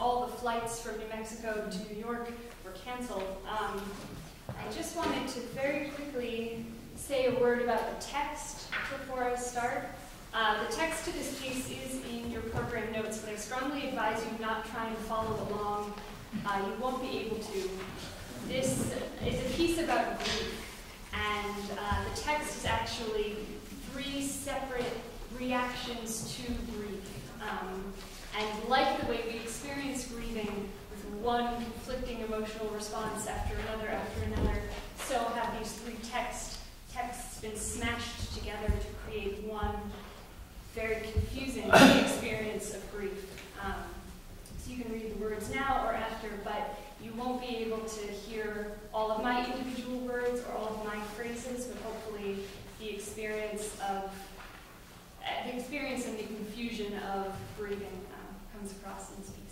all the flights from New Mexico to New York were canceled. Um, I just wanted to very quickly say a word about the text before I start. Uh, the text to this piece is in your program notes, but I strongly advise you not trying to follow along. Uh, you won't be able to. This is a piece about grief, and uh, the text is actually three separate reactions to grief. Um, and like the way we experience grieving with one conflicting emotional response after another after another, so have these three text, texts been smashed together to create one very confusing experience of grief. Um, so you can read the words now or after, but you won't be able to hear all of my individual words or all of my phrases, but hopefully the experience of uh, the experience and the confusion of grieving um, comes across in speech.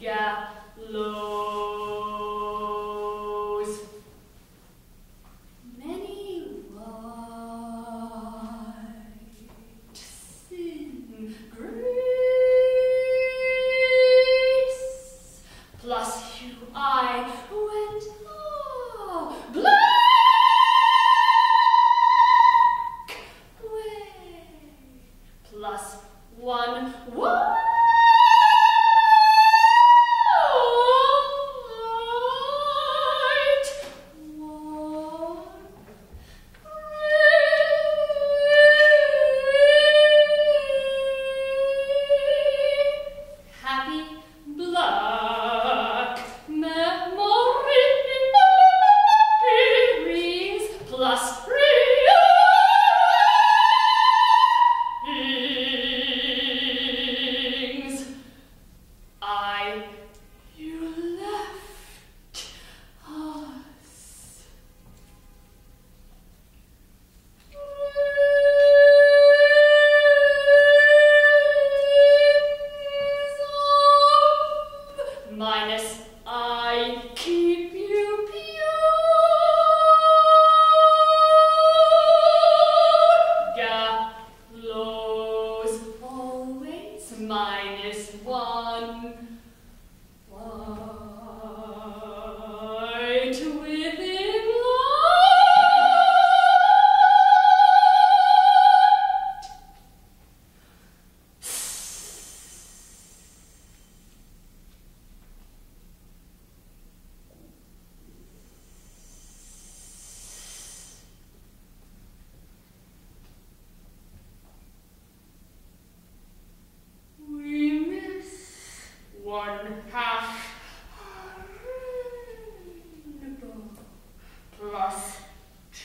Gallo. minus I keep you pure. Gallows always minus one.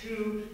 You.